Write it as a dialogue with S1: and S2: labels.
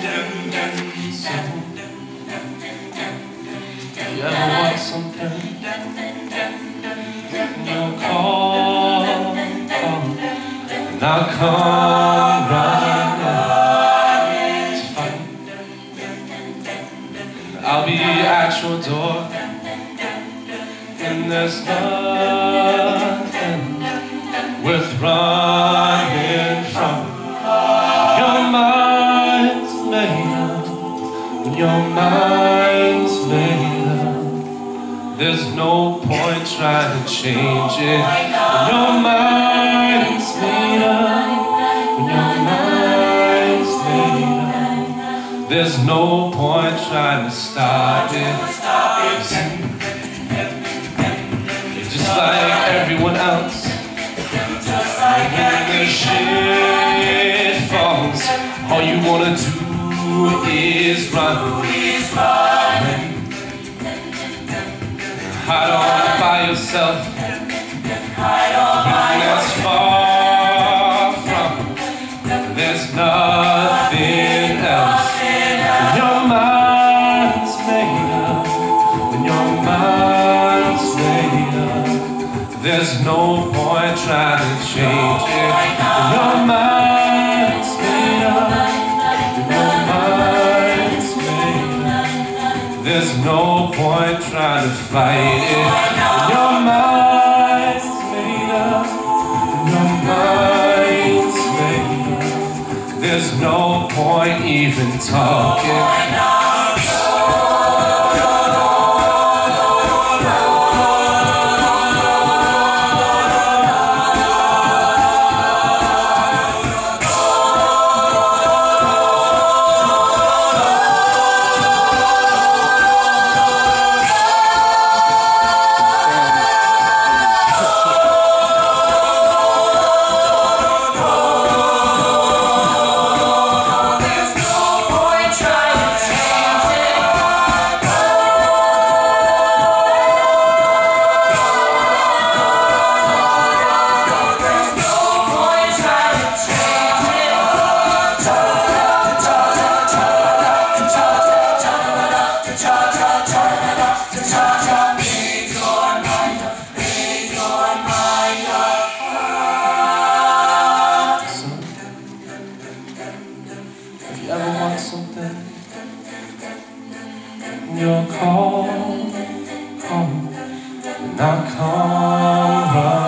S1: If you I'll right. I'll be at your door, and there's nothing worth running your mind's made up. There's no point trying to change it. Your mind's made up, your mind's made up. There's no point trying to stop it. Just like everyone else. Just When the shit falls, all you wanna do is run. Hide all by yourself. When that's far from, there's nothing else. When your mind's made up, when your mind's made up, there's no point trying to change it. When your mind's made up, there's no point trying to fight it. Your mind's made up, your mind's made up, there's no point even talking. You'll call, call, and I'll come